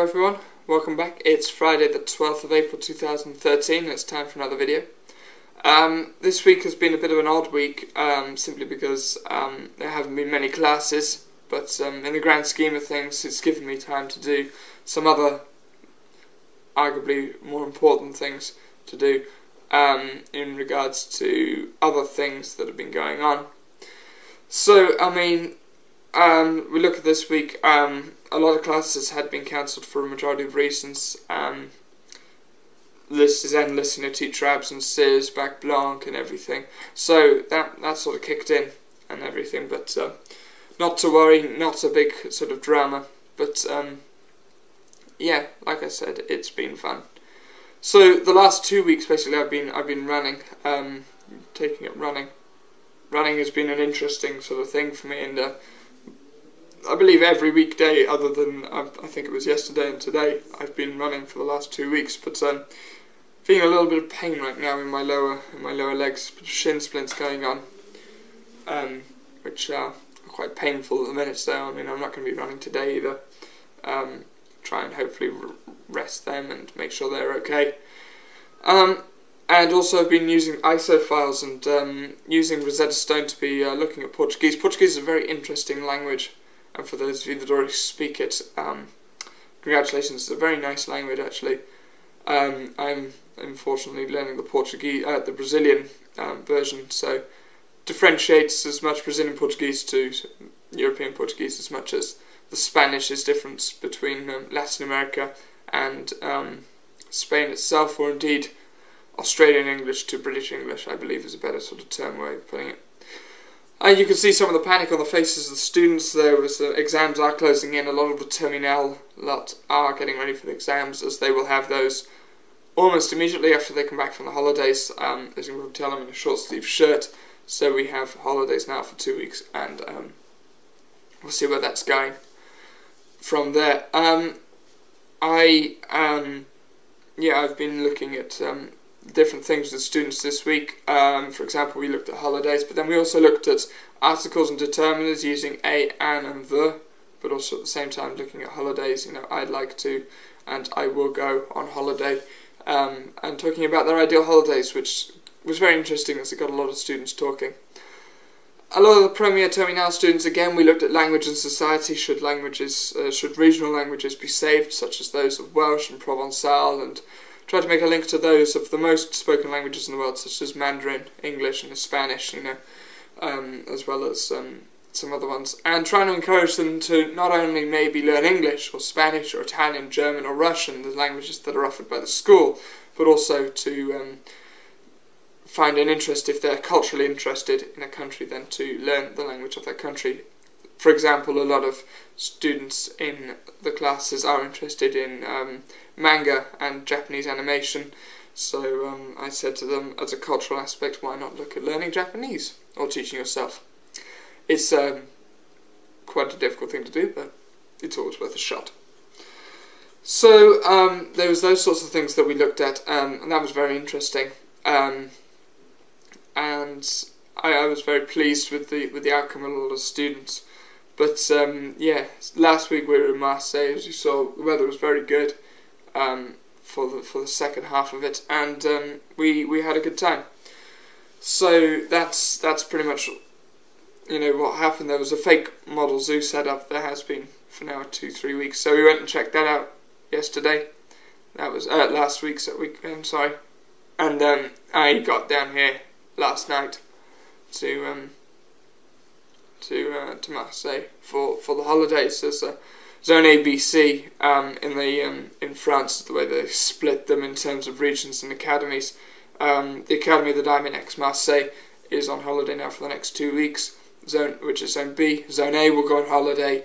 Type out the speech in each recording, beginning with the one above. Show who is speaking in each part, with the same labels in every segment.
Speaker 1: everyone, welcome back. It's Friday the 12th of April 2013 it's time for another video. Um, this week has been a bit of an odd week um, simply because um, there haven't been many classes but um, in the grand scheme of things it's given me time to do some other arguably more important things to do um, in regards to other things that have been going on. So, I mean, um, we look at this week, um, a lot of classes had been cancelled for a majority of reasons. Um, list is endless, you know, teacher absences, back blank and everything. So that that sort of kicked in and everything, but uh, not to worry, not a big sort of drama. But um, yeah, like I said, it's been fun. So the last two weeks, basically, I've been I've been running, um, taking up running. Running has been an interesting sort of thing for me, and uh, I believe every weekday, other than I, think it was yesterday and today, I've been running for the last two weeks. But um, feeling a little bit of pain right now in my lower in my lower legs, shin splints going on, um, which are quite painful at the minute. So I mean, I'm not going to be running today either. Um, try and hopefully rest them and make sure they're okay. Um, and also I've been using ISO files and um, using Rosetta Stone to be uh, looking at Portuguese. Portuguese is a very interesting language and for those of you that already speak it, um, congratulations. It's a very nice language, actually. Um, I'm unfortunately learning the Portuguese, uh, the Brazilian um, version, so differentiates as much Brazilian Portuguese to European Portuguese as much as the Spanish is difference between um, Latin America and um, Spain itself, or indeed Australian English to British English, I believe is a better sort of term way of putting it. And you can see some of the panic on the faces of the students there as the exams are closing in. A lot of the terminal lot are getting ready for the exams as they will have those almost immediately after they come back from the holidays. Um, as you can tell, I'm in a short sleeve shirt, so we have holidays now for two weeks, and um, we'll see where that's going from there. Um, I um, yeah, I've been looking at um, different things with students this week. Um, for example, we looked at holidays, but then we also looked at articles and determiners using a, an, and the, but also at the same time looking at holidays. You know, I'd like to, and I will go on holiday, um, and talking about their ideal holidays, which was very interesting as it got a lot of students talking. A lot of the Premier Terminal students, again, we looked at language and society. Should languages, uh, should regional languages be saved, such as those of Welsh and Provençal and try to make a link to those of the most spoken languages in the world, such as Mandarin, English, and Spanish, you know, um, as well as um, some other ones, and trying to encourage them to not only maybe learn English or Spanish or Italian, German or Russian, the languages that are offered by the school, but also to um, find an interest if they're culturally interested in a country, then to learn the language of that country. For example, a lot of students in the classes are interested in um, manga and Japanese animation. So um, I said to them, as a cultural aspect, why not look at learning Japanese or teaching yourself? It's um, quite a difficult thing to do, but it's always worth a shot. So um, there was those sorts of things that we looked at, um, and that was very interesting. Um, and I, I, was very pleased with the with the outcome of a lot of students. But um, yeah, last week we were in Marseille, as you saw, the weather was very good um, for the for the second half of it, and um, we we had a good time. So that's that's pretty much you know what happened. There was a fake model zoo set up. There has been for now two three weeks. So we went and checked that out yesterday. That was uh, last week's so week. I'm sorry, and um, I got down here last night to um, to uh, to Marseille for for the holidays. There's a Zone ABC um, in the um, in France, the way they split them in terms of regions and academies. Um, the academy that I'm in, Aix Marseille, is on holiday now for the next two weeks. Zone, which is Zone B. Zone A will go on holiday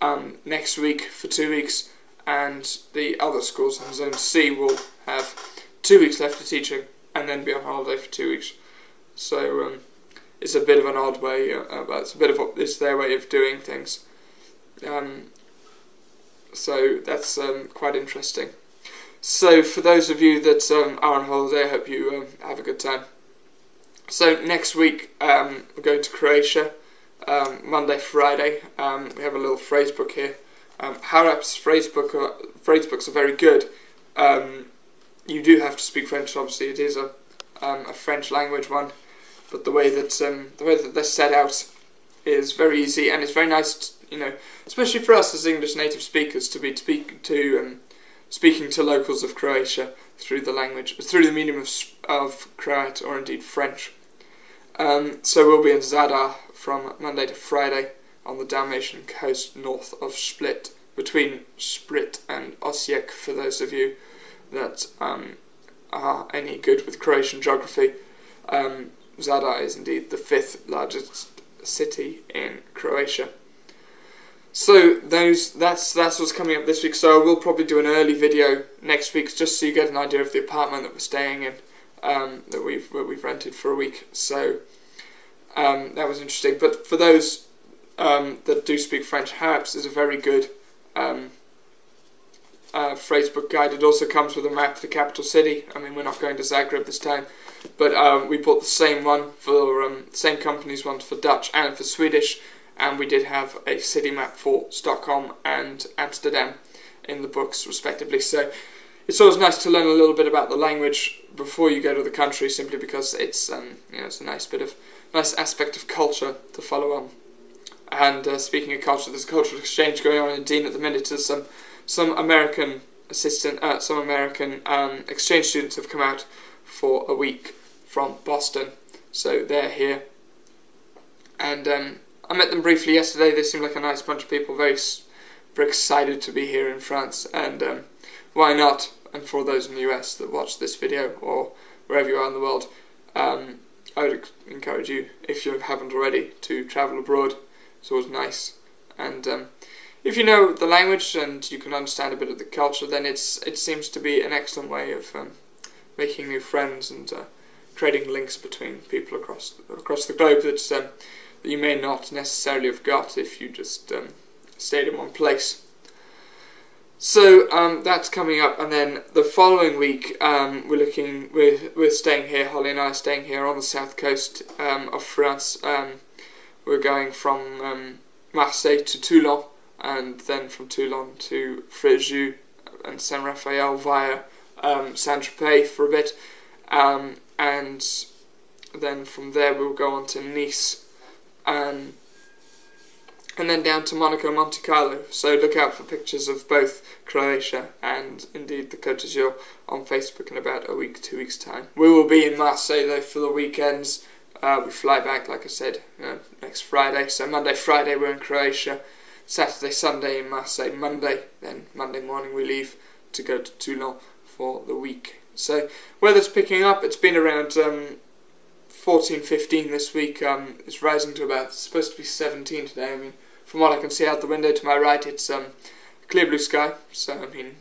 Speaker 1: um, next week for two weeks, and the other schools in Zone C will have two weeks left of teaching and then be on holiday for two weeks. So um, it's a bit of an odd way, uh, but it's a bit of it's their way of doing things. Um, so that's um, quite interesting. So for those of you that um, are on holiday, I hope you um, have a good time. So next week um, we're going to Croatia, um, Monday, Friday. We have a little phrase book here Harrap's phrasebook are, phrasebooks are very good. You do have to speak French. Obviously, it is a a French language one, but the way that the way that they're set out is very easy, and it's very nice. You know, especially for us as English native speakers, to be speak to um, speaking to locals of Croatia through the language, through the medium of of Croat or indeed French. Um, so we'll be in Zadar from Monday to Friday on the Dalmatian coast north of Split, between Split and Osijek, for those of you that um, are any good with Croatian geography. Um, Zadar is indeed the fifth largest city in Croatia. So those that's that's what's coming up this week. So I will probably do an early video next week, just so you get an idea of the apartment that we're staying in, um, that we've that we've rented for a week. So um, that was interesting. But for those um, that do speak French, Harraps is a very good um, uh, phrasebook guide. It also comes with a map of the capital city. I mean, we're not going to Zagreb this time, but um, we bought the same one for um, same company's one for Dutch and for Swedish, and we did have a city map for Stockholm and Amsterdam in the books respectively. So it's always nice to learn a little bit about the language before you go to the country, simply because it's um, you know it's a nice bit of nice aspect of culture to follow on. And uh, speaking of culture, there's a cultural exchange going on in Digne at the minute. There's some some American assistant, uh, some American um, exchange students have come out for a week from Boston, so they're here. And um, I met them briefly yesterday. They seemed like a nice bunch of people, very, very excited to be here in France. And um, why not? And for those in the US that watch this video or wherever you are in the world, um, I would encourage you, if you haven't already, to travel abroad. It's always nice. And um, if you know the language and you can understand a bit of the culture, then it's it seems to be an excellent way of um, making new friends and uh, creating links between people across across the globe that um, that you may not necessarily have got if you just um, stayed in one place. So um, that's coming up, and then the following week um, we're looking we're we're staying here. Holly and I are staying here on the south coast um, of France. we're going from Marseille to Toulon and then from Toulon to Fréjus and Saint Raphael via um, Saint Tropez for a bit, um, and then from there we'll go on to Nice, and then down to Monaco, Monte Carlo. So look out for pictures of both Croatia and indeed the Côte d'Azur on Facebook in about a week, two weeks' time. We will be in Marseille though for the weekends. Uh, we fly back, like I said, uh, next Friday. So Monday, Friday we're in Croatia. Saturday, Sunday in Marseille, Monday, then Monday morning we leave to go to Toulon for the week. So weather's picking up. It's been around um, 14, 15 this week. Um, it's rising to about supposed to be 17 today. I mean, from what I can see out the window to my right, it's um, clear blue sky. So I mean,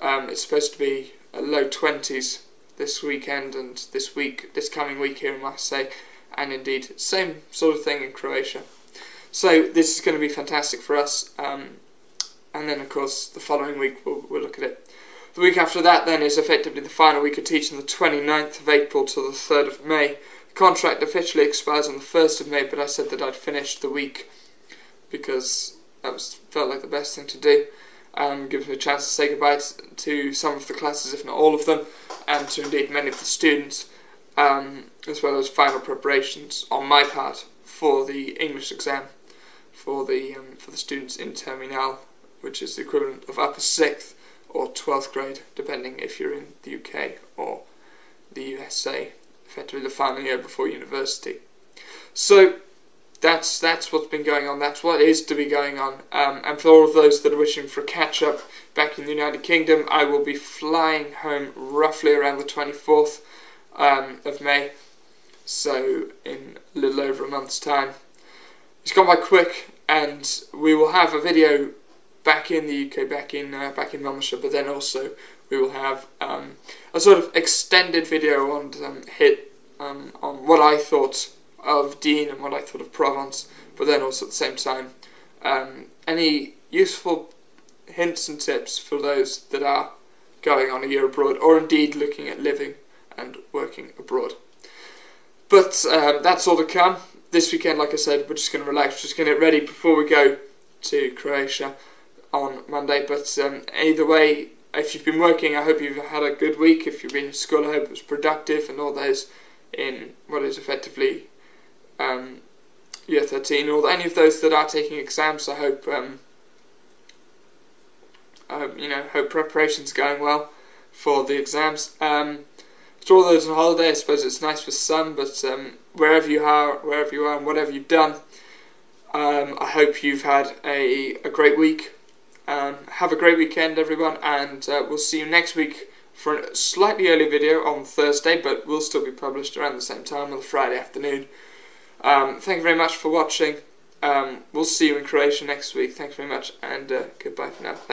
Speaker 1: um, it's supposed to be a low 20s this weekend and this week, this coming week here in Marseille, and indeed same sort of thing in Croatia. So this is going to be fantastic for us. Um, and then, of course, the following week we'll, we'll look at it. The week after that, then, is effectively the final week of teaching, the 29th of April to the 3rd of May. Contract officially expires on the 1st of May, but I said that I'd finish the week because that was felt like the best thing to do. Um, gives me a chance to say goodbye to some of the classes, if not all of them, and to indeed many of the students, um, as well as final preparations on my part for the English exam for the um, for the students in Terminal, which is the equivalent of upper sixth or twelfth grade, depending if you're in the UK or the USA, effectively the final year before university. So that's that's what's been going on. That's what is to be going on. Um, and for all of those that are wishing for a catch up back in the United Kingdom, I will be flying home roughly around the 24th um, of May. So in a little over a month's time. It's gone by quick, and we will have a video back in the UK, back in uh, back in Monmouthshire, but then also we will have um, a sort of extended video on um, hit um, on what I thought of Digne and what I thought of Provence, but then also at the same time um, any useful hints and tips for those that are going on a year abroad or indeed looking at living and working abroad. But um, that's all to come this weekend, like I said, we're just going to relax, just going to get ready before we go to Croatia. on Monday. But um, either way, if you've been working, I hope you've had a good week. If you've been in school, I hope it was productive, and all those in what is effectively um, year 13, or any of those that are taking exams, I hope, um, I hope you know, hope preparation's going well for the exams. Um, for all those on holiday, I suppose it's nice for some, but um, wherever you are, wherever you are, and whatever you've done, um, I hope you've had a, a great week. Um, have a great weekend, everyone, and uh, we'll see you next week for a slightly early video on Thursday, but we'll still be published around the same time on the Friday afternoon. Um, thank you very much for watching. Um, we'll see you in Croatia next week. Thanks very much, and uh, goodbye for now. Thank